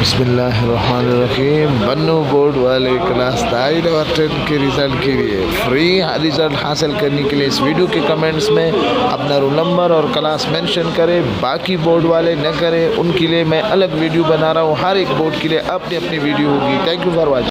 बसमीम बन्नू बोर्ड वाले class nine और टेन के रिज़ल्ट के लिए फ्री रिज़ल्ट हासिल करने के लिए इस वीडियो के कमेंट्स में अपना रोल नंबर और क्लास मेंशन करें, बाकी बोर्ड वाले न करें, उनके लिए मैं अलग वीडियो बना रहा हूँ। हर एक बोर्ड के लिए अपनी अपनी वीडियो होगी। Thank you for watching